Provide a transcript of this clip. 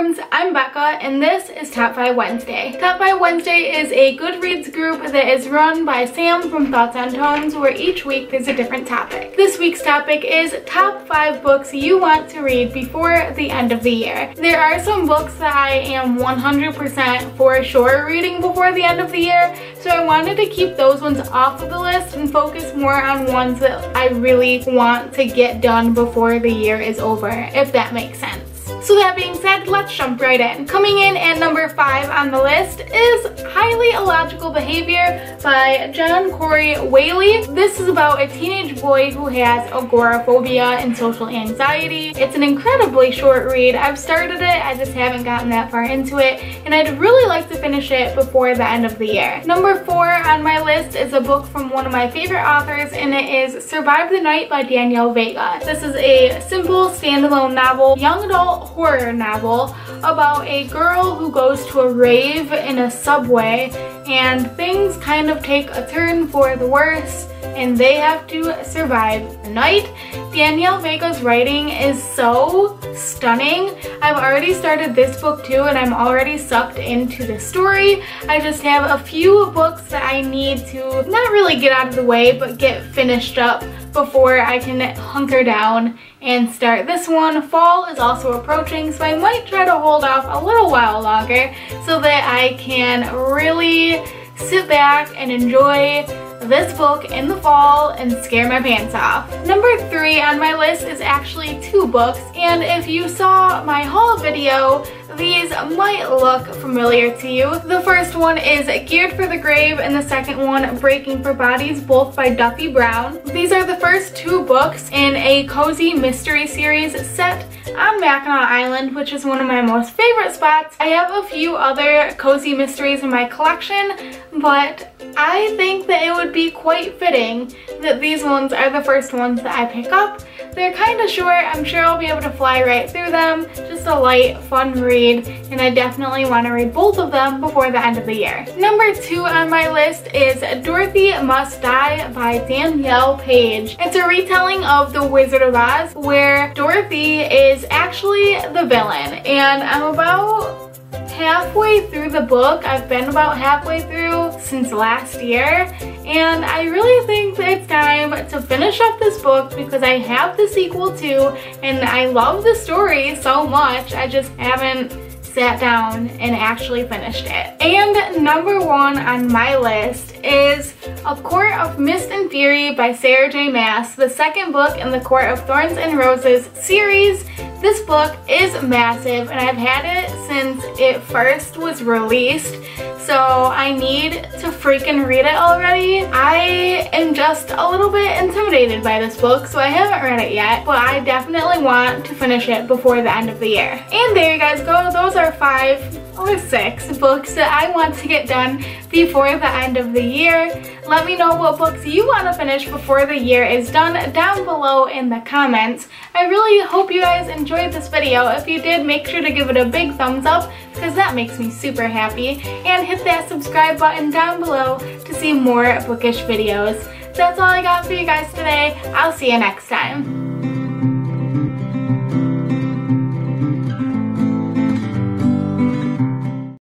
I'm Becca and this is Top 5 Wednesday. Top 5 Wednesday is a Goodreads group that is run by Sam from Thoughts on Tomes where each week there's a different topic. This week's topic is top 5 books you want to read before the end of the year. There are some books that I am 100% for sure reading before the end of the year so I wanted to keep those ones off of the list and focus more on ones that I really want to get done before the year is over, if that makes sense. So that being said, let's jump right in. Coming in at number five on the list is Highly Illogical Behavior by John Corey Whaley. This is about a teenage boy who has agoraphobia and social anxiety. It's an incredibly short read. I've started it, I just haven't gotten that far into it, and I'd really like to finish it before the end of the year. Number four on my list is a book from one of my favorite authors, and it is Survive the Night by Danielle Vega. This is a simple standalone novel, young adult horror novel about a girl who goes to a rave in a subway and things kind of take a turn for the worse and they have to survive the night. Danielle Vega's writing is so stunning. I've already started this book too and I'm already sucked into the story. I just have a few books that I need to not really get out of the way but get finished up before I can hunker down and start this one. Fall is also approaching, so I might try to hold off a little while longer so that I can really sit back and enjoy this book in the fall and scare my pants off. Number three on my list is actually two books, and if you saw my haul video, these might look familiar to you. The first one is Geared for the Grave and the second one Breaking for Bodies, both by Duffy Brown. These are the first two books in a cozy mystery series set on Mackinac Island, which is one of my most favorite spots. I have a few other cozy mysteries in my collection, but I think that it would be quite fitting that these ones are the first ones that I pick up. They're kind of short. I'm sure I'll be able to fly right through them. Just a light, fun read, and I definitely want to read both of them before the end of the year. Number two on my list is Dorothy Must Die by Danielle Paige. It's a retelling of The Wizard of Oz where Dorothy is actually the villain, and I'm about halfway through the book. I've been about halfway through since last year and I really think it's time to finish up this book because I have the sequel too and I love the story so much. I just haven't sat down and actually finished it. And number one on my list is A Court of Mist and Fury by Sarah J Maas, the second book in the Court of Thorns and Roses series. This book is massive and I've had it since it first was released so I need to freaking read it already. I am just a little bit intimidated by this book so I haven't read it yet but I definitely want to finish it before the end of the year. And there you guys go. Those are five or six books that I want to get done before the end of the year. Let me know what books you want to finish before the year is done down below in the comments. I really hope you guys enjoyed this video. If you did, make sure to give it a big thumbs up because that makes me super happy. And hit that subscribe button down below to see more bookish videos. That's all I got for you guys today. I'll see you next time.